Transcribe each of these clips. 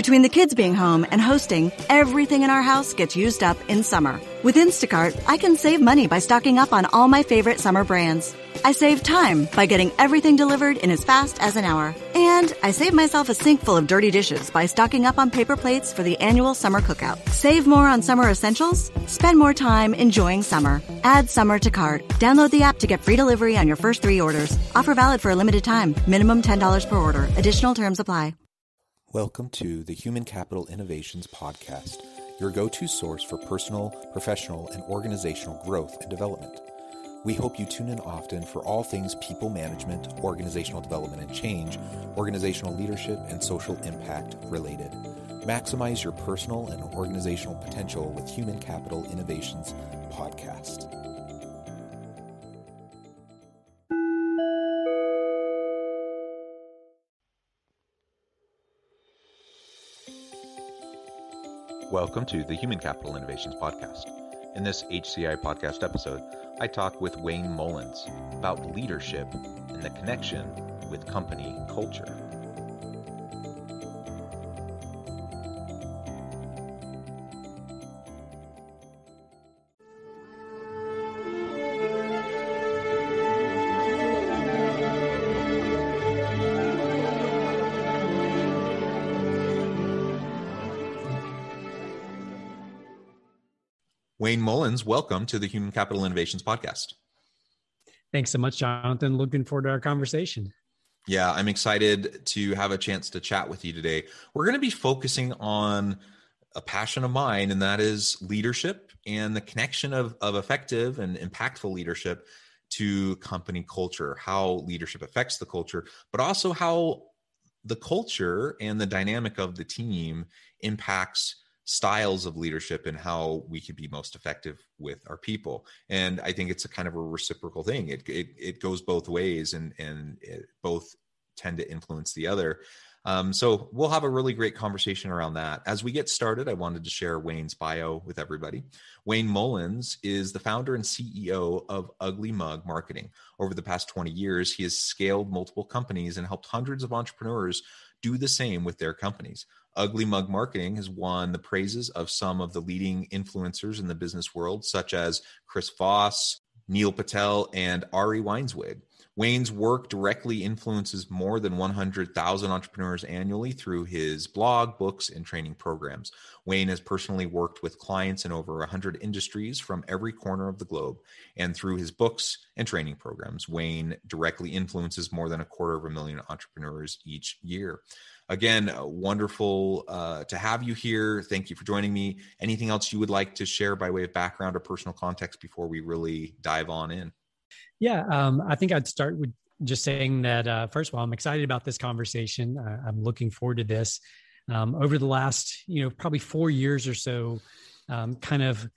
Between the kids being home and hosting, everything in our house gets used up in summer. With Instacart, I can save money by stocking up on all my favorite summer brands. I save time by getting everything delivered in as fast as an hour. And I save myself a sink full of dirty dishes by stocking up on paper plates for the annual summer cookout. Save more on summer essentials? Spend more time enjoying summer. Add summer to cart. Download the app to get free delivery on your first three orders. Offer valid for a limited time. Minimum $10 per order. Additional terms apply. Welcome to the Human Capital Innovations Podcast, your go to source for personal, professional, and organizational growth and development. We hope you tune in often for all things people management, organizational development and change, organizational leadership, and social impact related. Maximize your personal and organizational potential with Human Capital Innovations Podcast. Welcome to the Human Capital Innovations Podcast. In this HCI podcast episode, I talk with Wayne Mullins about leadership and the connection with company culture. Mullins, welcome to the Human Capital Innovations Podcast. Thanks so much, Jonathan. Looking forward to our conversation. Yeah, I'm excited to have a chance to chat with you today. We're going to be focusing on a passion of mine, and that is leadership and the connection of, of effective and impactful leadership to company culture, how leadership affects the culture, but also how the culture and the dynamic of the team impacts styles of leadership and how we can be most effective with our people and i think it's a kind of a reciprocal thing it it, it goes both ways and and both tend to influence the other um, so we'll have a really great conversation around that. As we get started, I wanted to share Wayne's bio with everybody. Wayne Mullins is the founder and CEO of Ugly Mug Marketing. Over the past 20 years, he has scaled multiple companies and helped hundreds of entrepreneurs do the same with their companies. Ugly Mug Marketing has won the praises of some of the leading influencers in the business world, such as Chris Voss, Neil Patel, and Ari Weinzweig. Wayne's work directly influences more than 100,000 entrepreneurs annually through his blog, books, and training programs. Wayne has personally worked with clients in over 100 industries from every corner of the globe. And through his books and training programs, Wayne directly influences more than a quarter of a million entrepreneurs each year. Again, uh, wonderful uh, to have you here. Thank you for joining me. Anything else you would like to share by way of background or personal context before we really dive on in? Yeah, um, I think I'd start with just saying that uh, first of all, I'm excited about this conversation. Uh, I'm looking forward to this. Um, over the last, you know, probably four years or so, um, kind of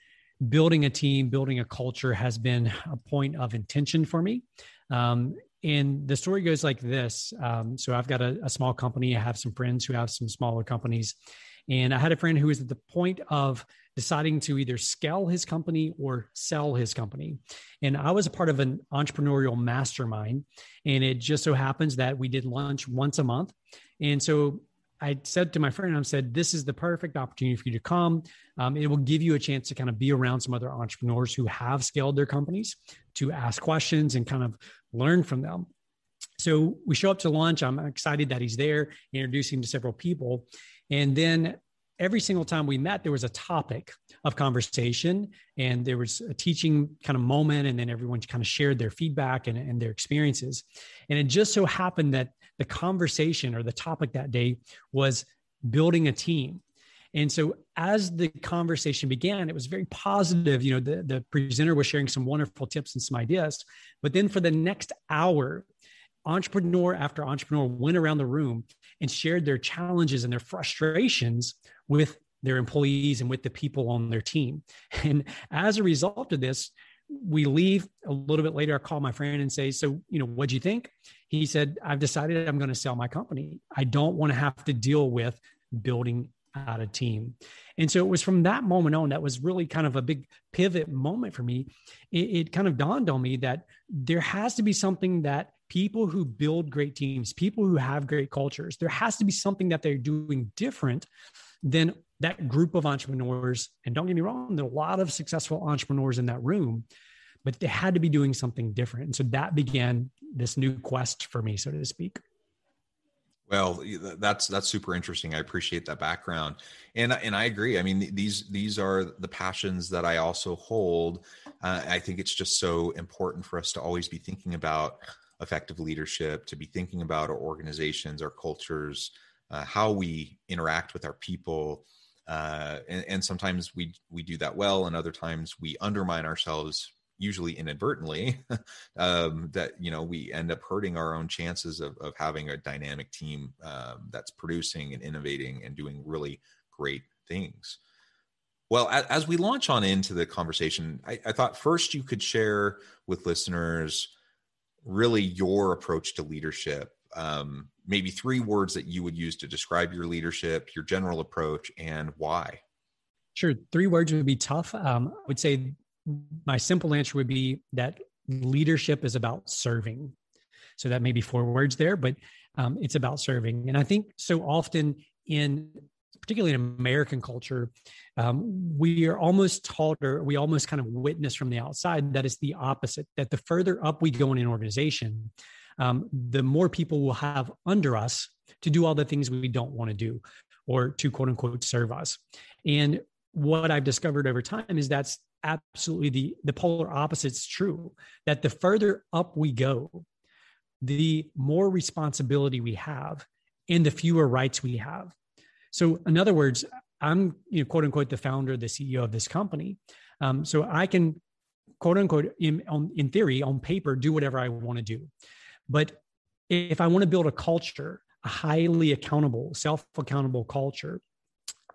building a team, building a culture has been a point of intention for me. Um, and the story goes like this. Um, so I've got a, a, small company. I have some friends who have some smaller companies. And I had a friend who was at the point of deciding to either scale his company or sell his company. And I was a part of an entrepreneurial mastermind. And it just so happens that we did lunch once a month. And so I said to my friend, I said, this is the perfect opportunity for you to come. Um, it will give you a chance to kind of be around some other entrepreneurs who have scaled their companies to ask questions and kind of learn from them. So we show up to lunch. I'm excited that he's there, introducing to several people. And then every single time we met, there was a topic of conversation and there was a teaching kind of moment. And then everyone kind of shared their feedback and, and their experiences. And it just so happened that the conversation or the topic that day was building a team. And so as the conversation began, it was very positive. You know, the, the presenter was sharing some wonderful tips and some ideas. But then for the next hour, entrepreneur after entrepreneur went around the room and shared their challenges and their frustrations with their employees and with the people on their team. And as a result of this, we leave a little bit later. I call my friend and say, So, you know, what'd you think? He said, I've decided I'm going to sell my company. I don't want to have to deal with building out a team. And so it was from that moment on that was really kind of a big pivot moment for me. It, it kind of dawned on me that there has to be something that people who build great teams, people who have great cultures, there has to be something that they're doing different than that group of entrepreneurs. And don't get me wrong, there are a lot of successful entrepreneurs in that room, but they had to be doing something different. And so that began this new quest for me, so to speak. Well, that's that's super interesting. I appreciate that background, and and I agree. I mean, these these are the passions that I also hold. Uh, I think it's just so important for us to always be thinking about effective leadership, to be thinking about our organizations, our cultures, uh, how we interact with our people, uh, and, and sometimes we we do that well, and other times we undermine ourselves usually inadvertently um, that you know we end up hurting our own chances of, of having a dynamic team um, that's producing and innovating and doing really great things. Well as, as we launch on into the conversation I, I thought first you could share with listeners really your approach to leadership um, maybe three words that you would use to describe your leadership your general approach and why Sure. Three words would be tough. Um, I would say my simple answer would be that leadership is about serving. So that may be four words there, but um, it's about serving. And I think so often in particularly in American culture, um, we are almost taught or we almost kind of witness from the outside that it's the opposite, that the further up we go in an organization, um, the more people will have under us to do all the things we don't want to do or to quote unquote serve us. And what I've discovered over time is that's absolutely the the polar opposite's true that the further up we go the more responsibility we have and the fewer rights we have. So in other words i'm you know quote unquote the founder the ceo of this company. Um, so i can quote unquote in, on, in theory on paper do whatever i want to do but if i want to build a culture a highly accountable self accountable culture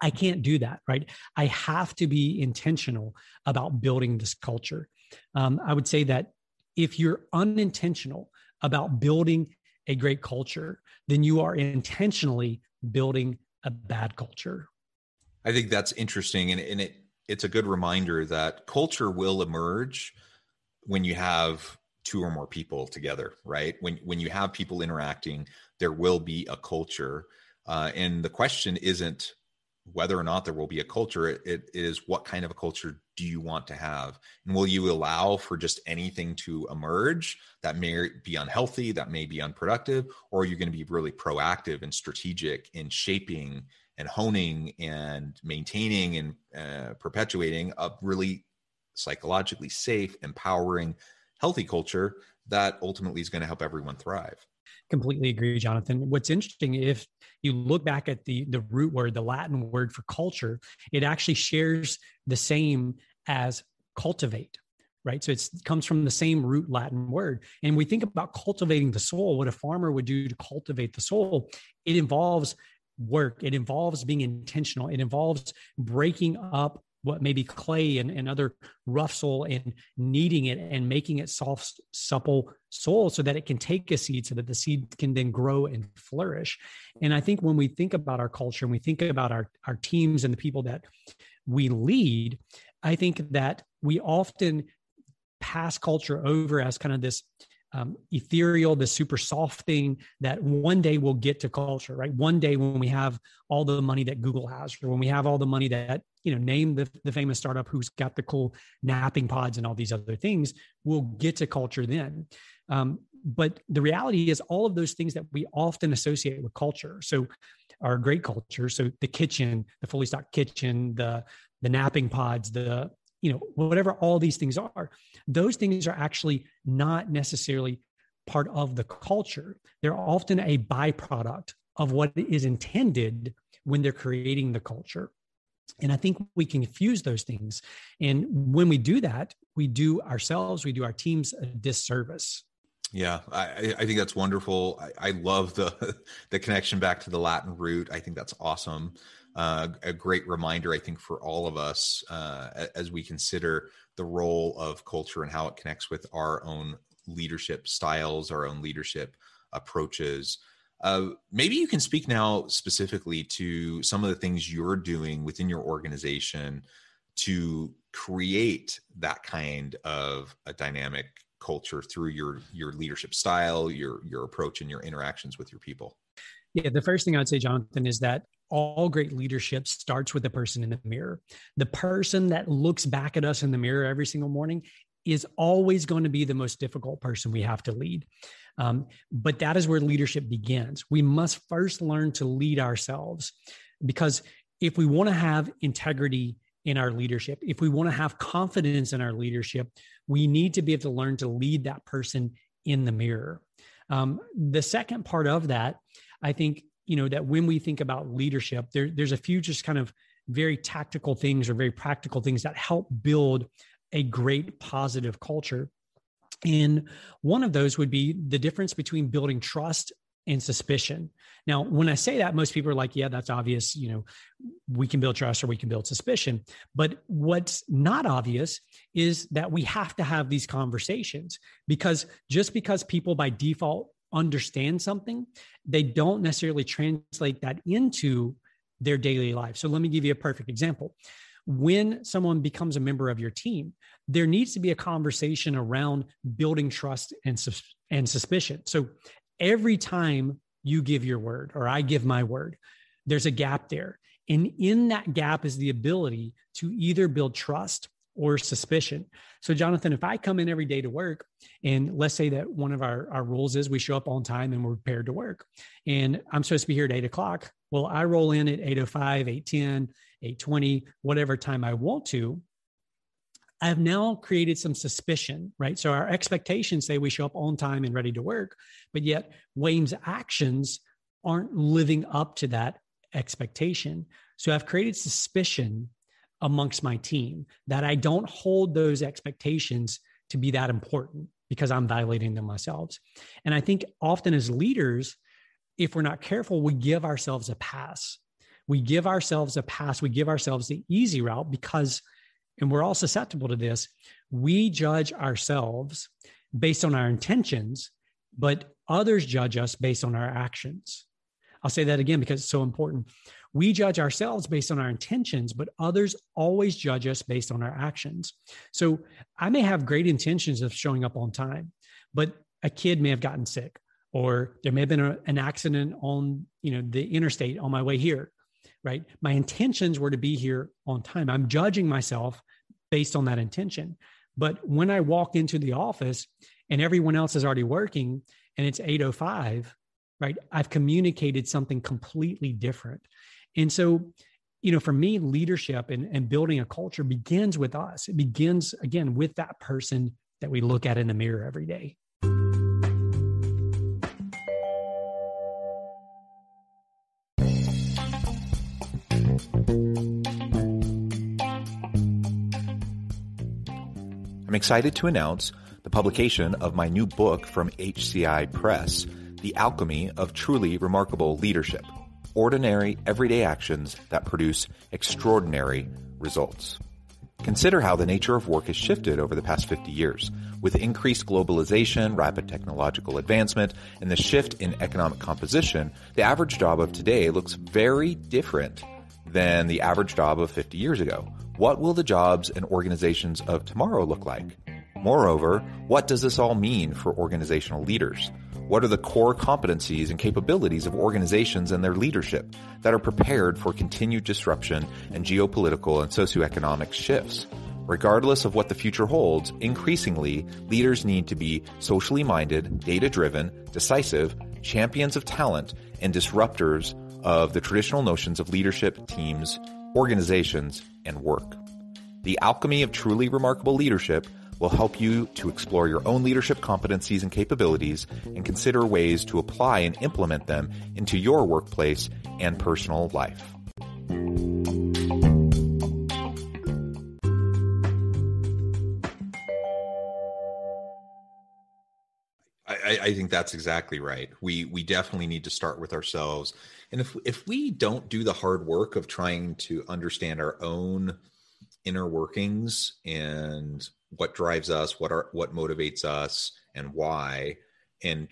I can't do that, right? I have to be intentional about building this culture. Um, I would say that if you're unintentional about building a great culture, then you are intentionally building a bad culture. I think that's interesting, and, and it it's a good reminder that culture will emerge when you have two or more people together, right? When when you have people interacting, there will be a culture, uh, and the question isn't whether or not there will be a culture it, it is what kind of a culture do you want to have and will you allow for just anything to emerge that may be unhealthy that may be unproductive or are you going to be really proactive and strategic in shaping and honing and maintaining and uh, perpetuating a really psychologically safe empowering healthy culture that ultimately is going to help everyone thrive. Completely agree jonathan. What's interesting if you look back at the the root word the latin word for culture it actually shares the same as cultivate right? So it comes from the same root latin word. And we think about cultivating the soul what a farmer would do to cultivate the soul it involves work it involves being intentional it involves breaking up what maybe clay and, and other rough soil and kneading it and making it soft, supple soil so that it can take a seed so that the seed can then grow and flourish. And I think when we think about our culture and we think about our, our teams and the people that we lead, I think that we often pass culture over as kind of this um, ethereal, the super soft thing that one day we'll get to culture, right? One day when we have all the money that Google has, or when we have all the money that, you know, name the, the famous startup who's got the cool napping pods and all these other things, we'll get to culture then. Um, but the reality is all of those things that we often associate with culture. So our great culture, so the kitchen, the fully stocked kitchen, the the napping pods, the you know, whatever all these things are, those things are actually not necessarily part of the culture. They're often a byproduct of what is intended when they're creating the culture. And I think we can confuse those things. And when we do that, we do ourselves, we do our teams a disservice. Yeah, I, I think that's wonderful. I, I love the the connection back to the Latin root. I think that's awesome uh, a great reminder, I think, for all of us uh, as we consider the role of culture and how it connects with our own leadership styles, our own leadership approaches. Uh, maybe you can speak now specifically to some of the things you're doing within your organization to create that kind of a dynamic culture through your your leadership style your your approach and your interactions with your people. Yeah the first thing i'd say jonathan is that all great leadership starts with the person in the mirror. The person that looks back at us in the mirror every single morning is always going to be the most difficult person we have to lead um, but that is where leadership begins we must first learn to lead ourselves because if we want to have integrity in our leadership, if we want to have confidence in our leadership, we need to be able to learn to lead that person in the mirror. Um, the second part of that, I think, you know, that when we think about leadership, there, there's a few just kind of very tactical things or very practical things that help build a great positive culture. And one of those would be the difference between building trust and suspicion. Now, when I say that, most people are like, yeah, that's obvious. You know, we can build trust or we can build suspicion. But what's not obvious is that we have to have these conversations because just because people by default understand something, they don't necessarily translate that into their daily life. So let me give you a perfect example. When someone becomes a member of your team, there needs to be a conversation around building trust and, and suspicion. So every time you give your word or I give my word, there's a gap there. And in that gap is the ability to either build trust or suspicion. So, Jonathan, if I come in every day to work, and let's say that one of our, our rules is we show up on time and we're prepared to work, and I'm supposed to be here at eight o'clock. Well, I roll in at 805, 810, 820, whatever time I want to. I have now created some suspicion, right? So our expectations say we show up on time and ready to work, but yet Wayne's actions aren't living up to that expectation. So I've created suspicion amongst my team that I don't hold those expectations to be that important because I'm violating them myself. And I think often as leaders, if we're not careful, we give ourselves a pass. We give ourselves a pass. We give ourselves the easy route because and we're all susceptible to this, we judge ourselves based on our intentions, but others judge us based on our actions. I'll say that again because it's so important. We judge ourselves based on our intentions, but others always judge us based on our actions. So I may have great intentions of showing up on time, but a kid may have gotten sick or there may have been a, an accident on you know the interstate on my way here right my intentions were to be here on time i'm judging myself based on that intention. But when I walk into the office and everyone else is already working and it's 805, right? I've communicated something completely different. And so, you know, for me, leadership and, and building a culture begins with us. It begins again with that person that we look at in the mirror every day. Excited to announce the publication of my new book from HCI Press, The Alchemy of Truly Remarkable Leadership Ordinary, Everyday Actions That Produce Extraordinary Results. Consider how the nature of work has shifted over the past 50 years. With increased globalization, rapid technological advancement, and the shift in economic composition, the average job of today looks very different than the average job of 50 years ago. What will the jobs and organizations of tomorrow look like? Moreover, what does this all mean for organizational leaders? What are the core competencies and capabilities of organizations and their leadership that are prepared for continued disruption and geopolitical and socioeconomic shifts? Regardless of what the future holds, increasingly, leaders need to be socially minded, data driven, decisive, champions of talent, and disruptors of the traditional notions of leadership, teams, organizations, and work. The alchemy of truly remarkable leadership will help you to explore your own leadership competencies and capabilities and consider ways to apply and implement them into your workplace and personal life. I, I, think that's exactly right. We we definitely need to start with ourselves, and if if we don't do the hard work of trying to understand our own inner workings and what drives us, what are what motivates us, and why, and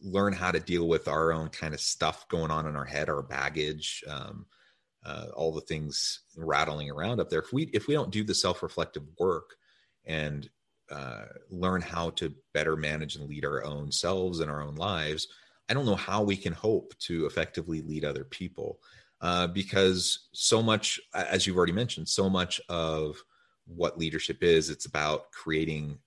learn how to deal with our own kind of stuff going on in our head, our baggage, um, uh, all the things rattling around up there. If we if we don't do the self reflective work and uh, learn how to better manage and lead our own selves and our own lives, I don't know how we can hope to effectively lead other people. Uh, because so much, as you've already mentioned, so much of what leadership is, it's about creating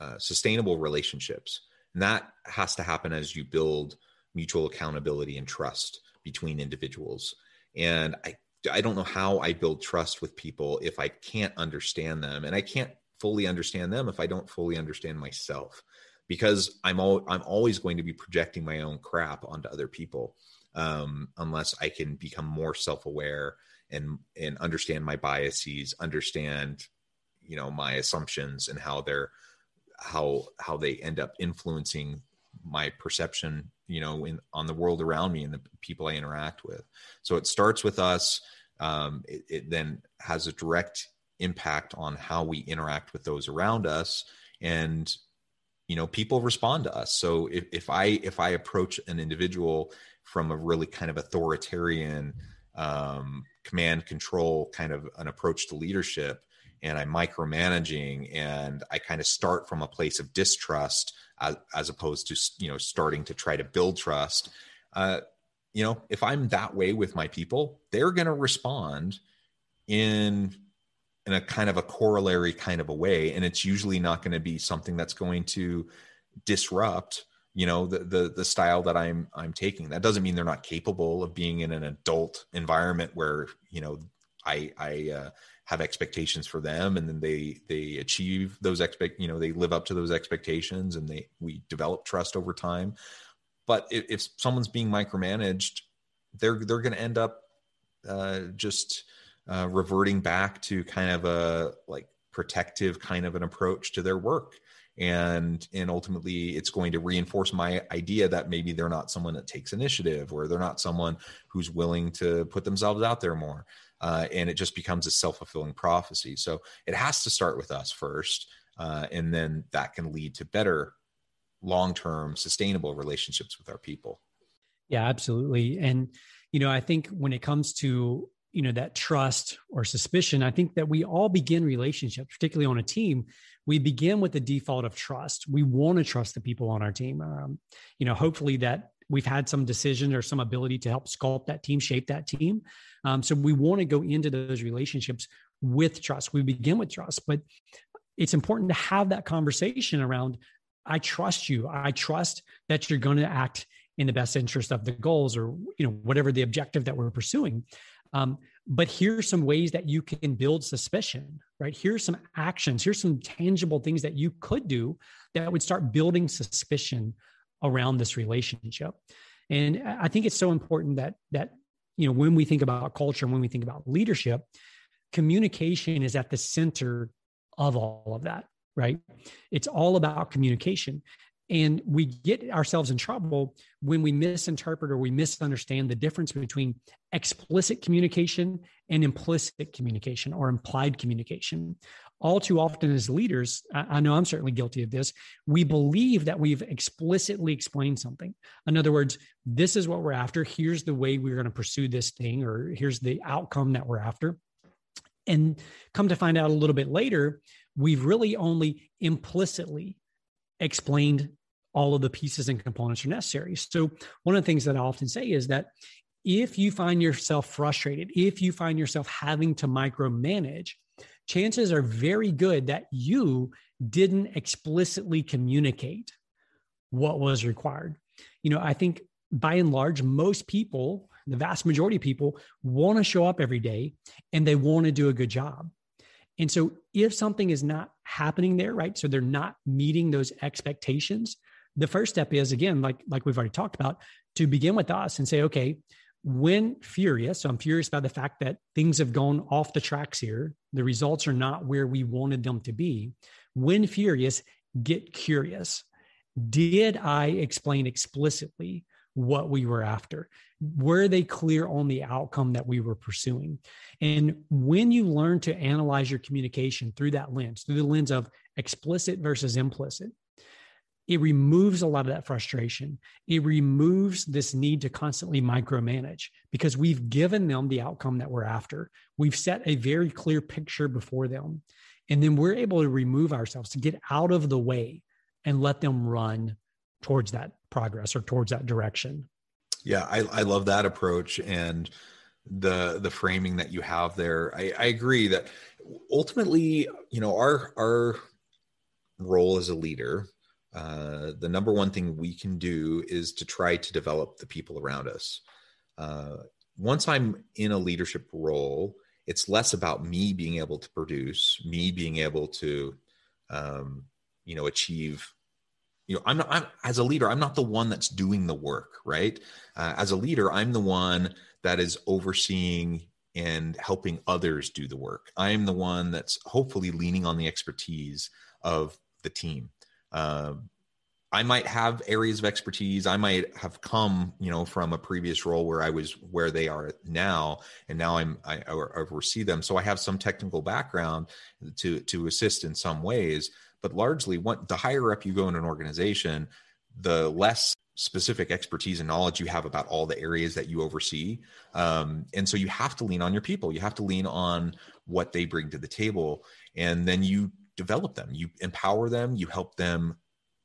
uh, sustainable relationships. And that has to happen as you build mutual accountability and trust between individuals. And I, I don't know how I build trust with people if I can't understand them. And I can't fully understand them if I don't fully understand myself because I'm all, I'm always going to be projecting my own crap onto other people um, unless I can become more self-aware and and understand my biases, understand you know my assumptions and how they're how how they end up influencing my perception you know in on the world around me and the people i interact with. So it starts with us um, it, it, then has a direct impact on how we interact with those around us and you know people respond to us. So if, if i if i approach an individual from a really kind of authoritarian um, command control kind of an approach to leadership and i'm micromanaging and i kind of start from a place of distrust as, as opposed to you know starting to try to build trust uh, you know if i'm that way with my people they're going to respond in in a kind of a corollary kind of a way and it's usually not going to be something that's going to disrupt you know the, the the style that i'm i'm taking. That doesn't mean they're not capable of being in an adult environment where you know i i uh, have expectations for them and then they they achieve those expect you know they live up to those expectations and they we develop trust over time. But if, if someone's being micromanaged they're they're going to end up uh, just uh, reverting back to kind of a like protective kind of an approach to their work. And and ultimately it's going to reinforce my idea that maybe they're not someone that takes initiative or they're not someone who's willing to put themselves out there more. Uh, and it just becomes a self-fulfilling prophecy. So it has to start with us first uh, and then that can lead to better long-term sustainable relationships with our people. Yeah absolutely. And you know i think when it comes to you know that trust or suspicion i think that we all begin relationships particularly on a team we begin with the default of trust. We want to trust the people on our team. Um, you know hopefully that we've had some decision or some ability to help sculpt that team shape that team. Um, so we want to go into those relationships with trust. We begin with trust but it's important to have that conversation around i trust you. I trust that you're going to act in the best interest of the goals or you know whatever the objective that we're pursuing um, but here's some ways that you can build suspicion, right? Here's some actions, here's some tangible things that you could do that would start building suspicion around this relationship. And I think it's so important that that you know when we think about culture and when we think about leadership, communication is at the center of all of that, right? It's all about communication. And we get ourselves in trouble when we misinterpret or we misunderstand the difference between explicit communication and implicit communication or implied communication. All too often, as leaders, I know I'm certainly guilty of this, we believe that we've explicitly explained something. In other words, this is what we're after. Here's the way we're going to pursue this thing, or here's the outcome that we're after. And come to find out a little bit later, we've really only implicitly explained all of the pieces and components are necessary. So, one of the things that I often say is that if you find yourself frustrated, if you find yourself having to micromanage, chances are very good that you didn't explicitly communicate what was required. You know, I think by and large, most people, the vast majority of people, want to show up every day and they want to do a good job. And so if something is not happening there, right? So they're not meeting those expectations. The first step is again, like like we've already talked about, to begin with us and say, okay, when furious, so I'm furious about the fact that things have gone off the tracks here. The results are not where we wanted them to be. When furious, get curious. Did I explain explicitly what we were after? Were they clear on the outcome that we were pursuing? And when you learn to analyze your communication through that lens, through the lens of explicit versus implicit, it removes a lot of that frustration. It removes this need to constantly micromanage because we've given them the outcome that we're after. We've set a very clear picture before them. And then we're able to remove ourselves to get out of the way and let them run towards that progress or towards that direction. Yeah, I, I love that approach and the the framing that you have there. I, I agree that ultimately, you know, our our role as a leader, uh, the number one thing we can do is to try to develop the people around us. Uh, once I'm in a leadership role, it's less about me being able to produce, me being able to, um, you know, achieve. You know, I'm not. I'm as a leader. I'm not the one that's doing the work, right? Uh, as a leader, I'm the one that is overseeing and helping others do the work. I'm the one that's hopefully leaning on the expertise of the team. Uh, I might have areas of expertise. I might have come, you know, from a previous role where I was where they are now, and now I'm I, I oversee them. So I have some technical background to to assist in some ways. But largely, what the higher up you go in an organization, the less specific expertise and knowledge you have about all the areas that you oversee. Um, and so you have to lean on your people. You have to lean on what they bring to the table, and then you develop them. You empower them. You help them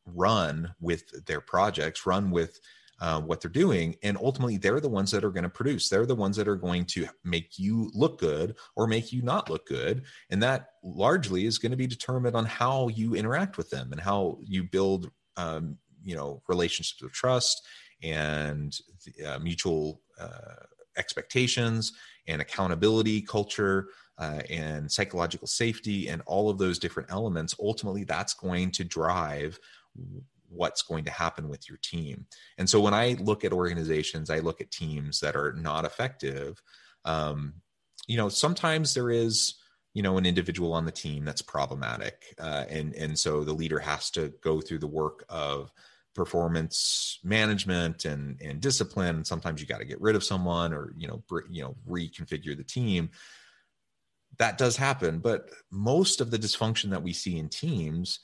run with their projects, run with uh, what they're doing. And ultimately, they're the ones that are going to produce. They're the ones that are going to make you look good or make you not look good. And that largely is going to be determined on how you interact with them and how you build, um, you know, relationships of trust and uh, mutual uh, expectations and accountability culture. Uh, and psychological safety and all of those different elements ultimately that's going to drive what's going to happen with your team. And so when I look at organizations, I look at teams that are not effective. Um, you know, sometimes there is you know an individual on the team that's problematic, uh, and and so the leader has to go through the work of performance management and and discipline. And sometimes you got to get rid of someone or you know br- you know reconfigure the team. That does happen, but most of the dysfunction that we see in teams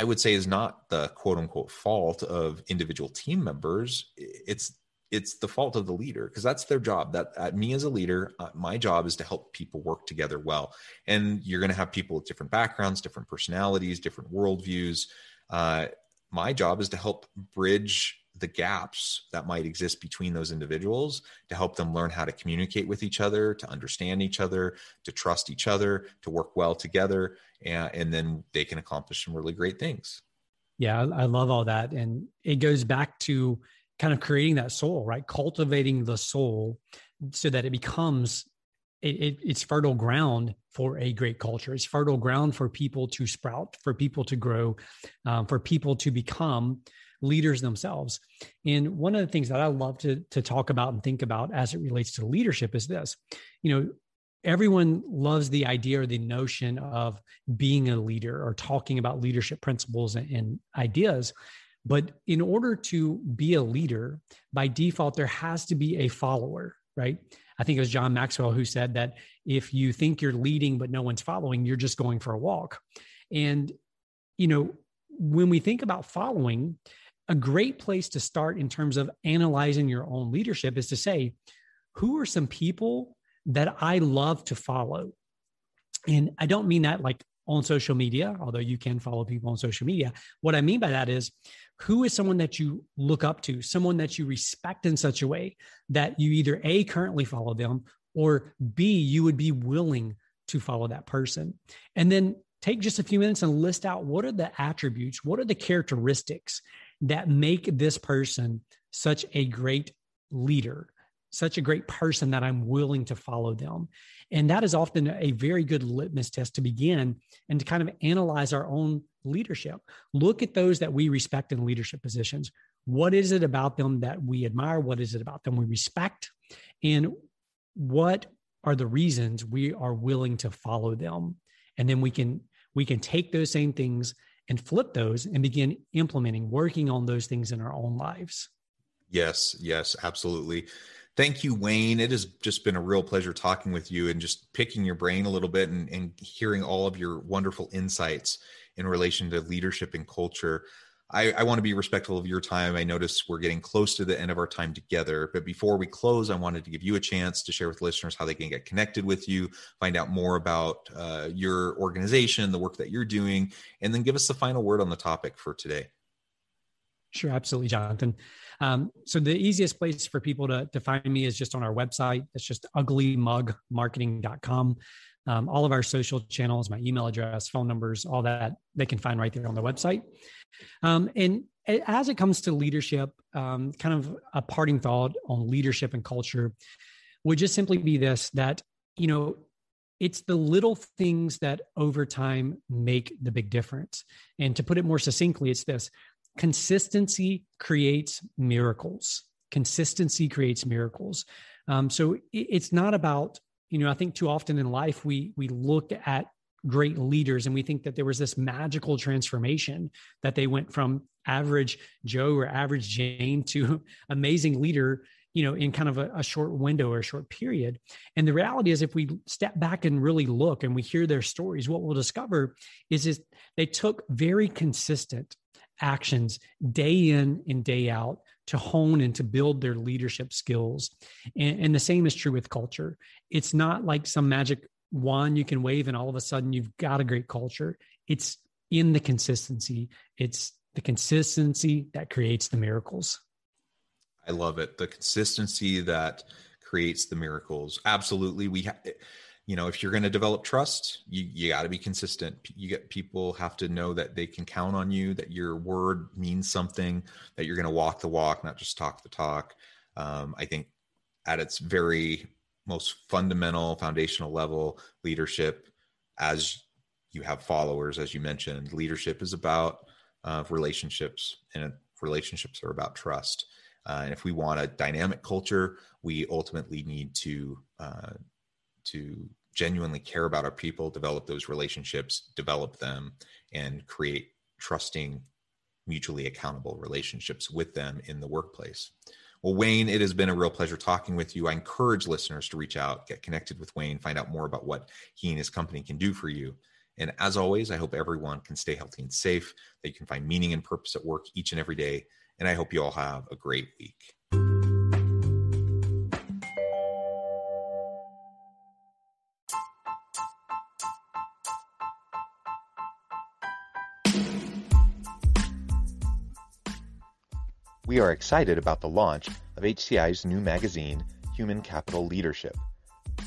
I would say is not the quote unquote fault of individual team members. It's it's the fault of the leader because that's their job. That uh, me as a leader, uh, my job is to help people work together well. And you're going to have people with different backgrounds, different personalities, different worldviews. Uh, my job is to help bridge the gaps that might exist between those individuals to help them learn how to communicate with each other, to understand each other, to trust each other, to work well together, and, and then they can accomplish some really great things. Yeah, I love all that. And it goes back to kind of creating that soul, right? Cultivating the soul so that it becomes it, it, it's fertile ground for a great culture. It's fertile ground for people to sprout, for people to grow, um, for people to become leaders themselves. And one of the things that I love to, to talk about and think about as it relates to leadership is this you know, everyone loves the idea or the notion of being a leader or talking about leadership principles and, and ideas. But in order to be a leader, by default, there has to be a follower, right? I think it was John Maxwell who said that if you think you're leading but no one's following, you're just going for a walk. And, you know, when we think about following, a great place to start in terms of analyzing your own leadership is to say, who are some people that I love to follow? And I don't mean that like on social media, although you can follow people on social media. What I mean by that is who is someone that you look up to, someone that you respect in such a way that you either A, currently follow them, or B, you would be willing to follow that person. And then take just a few minutes and list out what are the attributes, what are the characteristics that make this person such a great leader, such a great person that I'm willing to follow them. And that is often a very good litmus test to begin and to kind of analyze our own leadership. Look at those that we respect in leadership positions. What is it about them that we admire? What is it about them we respect? And what are the reasons we are willing to follow them? And then we can we can take those same things and flip those and begin implementing, working on those things in our own lives. Yes, yes, absolutely. Thank you, Wayne. It has just been a real pleasure talking with you and just picking your brain a little bit and, and hearing all of your wonderful insights in relation to leadership and culture. I, I want to be respectful of your time. I notice we're getting close to the end of our time together. But before we close, I wanted to give you a chance to share with listeners how they can get connected with you, find out more about uh, your organization, the work that you're doing, and then give us the final word on the topic for today. Sure, absolutely, Jonathan. Um, so the easiest place for people to, to find me is just on our website. It's just uglymugmarketing.com. Um, all of our social channels, my email address, phone numbers, all that they can find right there on the website. Um, and as it comes to leadership, um, kind of a parting thought on leadership and culture would just simply be this that, you know, it's the little things that over time make the big difference. And to put it more succinctly, it's this consistency creates miracles. Consistency creates miracles. Um, so it's not about, you know, I think too often in life we we look at great leaders and we think that there was this magical transformation that they went from average joe or average jane to amazing leader you know in kind of a, a, short window or a short period. And the reality is if we step back and really look and we hear their stories what we'll discover is is they took very consistent actions day in and day out to hone and to build their leadership skills. And, and the same is true with culture. It's not like some magic wand you can wave and all of a sudden you've got a great culture. It's in the consistency. It's the consistency that creates the miracles. I love it. The consistency that creates the miracles. Absolutely. We ha- you know if you're going to develop trust you you got to be consistent. You get people have to know that they can count on you that your word means something that you're going to walk the walk not just talk the talk. Um, i think at its very most fundamental foundational level leadership as you have followers as you mentioned leadership is about uh, relationships and relationships are about trust. Uh, and if we want a dynamic culture we ultimately need to uh, to genuinely care about our people develop those relationships develop them and create trusting mutually accountable relationships with them in the workplace well, Wayne, it has been a real pleasure talking with you. I encourage listeners to reach out, get connected with Wayne, find out more about what he and his company can do for you. And as always, I hope everyone can stay healthy and safe, that you can find meaning and purpose at work each and every day. And I hope you all have a great week. We are excited about the launch of HCI's new magazine, Human Capital Leadership.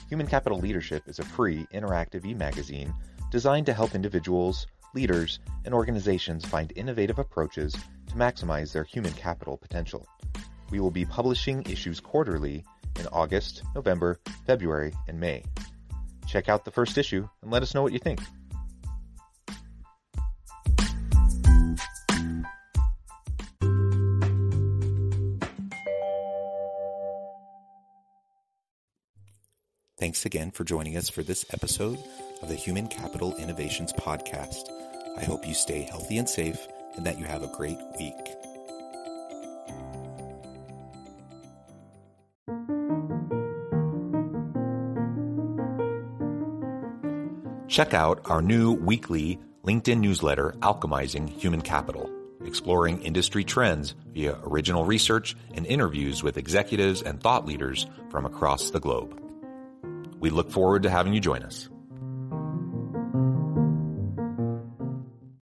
Human Capital Leadership is a free, interactive e-magazine designed to help individuals, leaders, and organizations find innovative approaches to maximize their human capital potential. We will be publishing issues quarterly in August, November, February, and May. Check out the first issue and let us know what you think. Thanks again for joining us for this episode of the Human Capital Innovations Podcast. I hope you stay healthy and safe and that you have a great week. Check out our new weekly LinkedIn newsletter, Alchemizing Human Capital, exploring industry trends via original research and interviews with executives and thought leaders from across the globe. We look forward to having you join us.